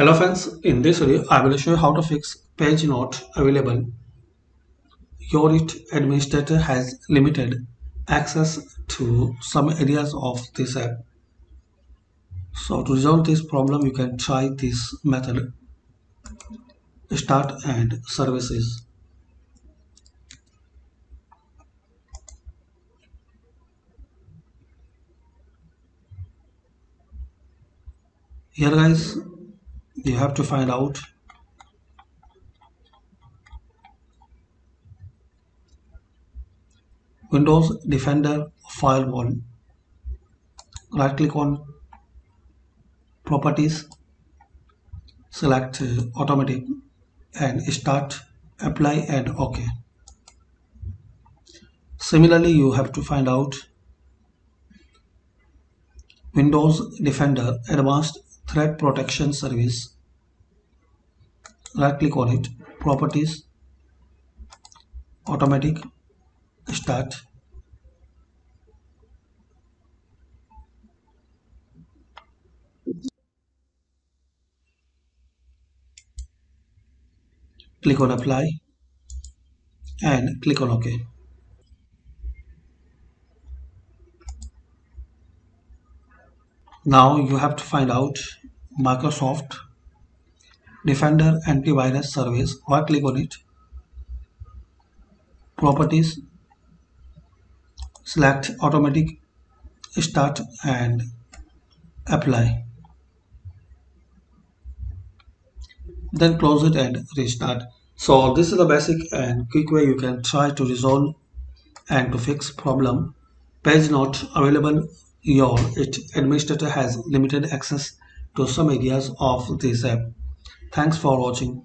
Hello friends, in this video I will show you how to fix page not available. Your IT administrator has limited access to some areas of this app. So to resolve this problem you can try this method. Start and services. Here guys you have to find out. Windows Defender Firewall right click on properties. Select uh, automatic and start. Apply and ok. Similarly you have to find out Windows Defender Advanced Threat Protection Service right click on it properties automatic start. Click on apply and click on ok. Now you have to find out Microsoft Defender antivirus service right click on it? Properties select automatic start and apply. Then close it and restart. So this is the basic and quick way you can try to resolve and to fix problem. Page not available your it administrator has limited access to some areas of this app Thanks for watching.